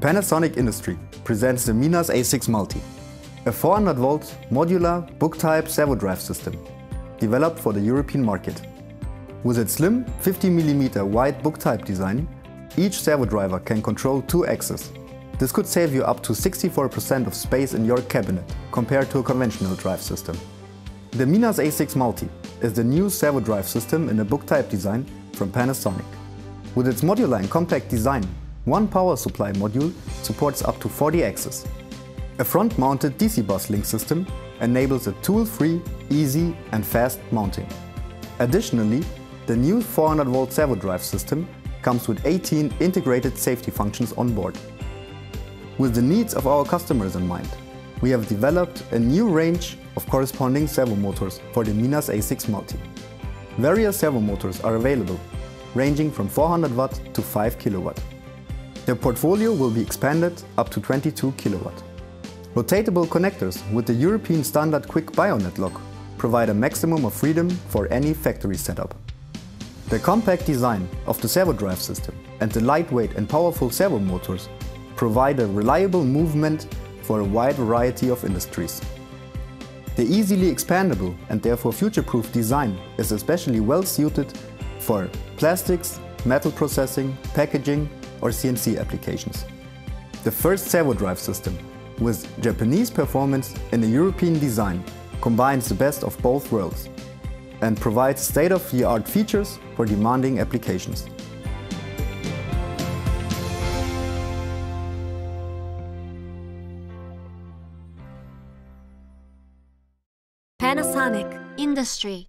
Panasonic Industry presents the Minas A6 Multi, a 400 volt modular book type servo drive system developed for the European market. With its slim 50 mm wide book type design, each servo driver can control two axes. This could save you up to 64% of space in your cabinet compared to a conventional drive system. The Minas A6 Multi is the new servo drive system in a book type design from Panasonic. With its modular and compact design, one power supply module supports up to 40 axes. A front-mounted DC bus link system enables a tool-free, easy and fast mounting. Additionally, the new 400 volt servo drive system comes with 18 integrated safety functions on board. With the needs of our customers in mind, we have developed a new range of corresponding servo motors for the Minas A6 Multi. Various servo motors are available, ranging from 400 watt to 5 kilowatt. The portfolio will be expanded up to 22 kilowatt. Rotatable connectors with the European standard quick bayonet lock provide a maximum of freedom for any factory setup. The compact design of the servo drive system and the lightweight and powerful servo motors provide a reliable movement for a wide variety of industries. The easily expandable and therefore future-proof design is especially well suited for plastics, metal processing, packaging or CNC applications. The first servo drive system, with Japanese performance and a European design, combines the best of both worlds and provides state-of-the-art features for demanding applications. Panasonic Industry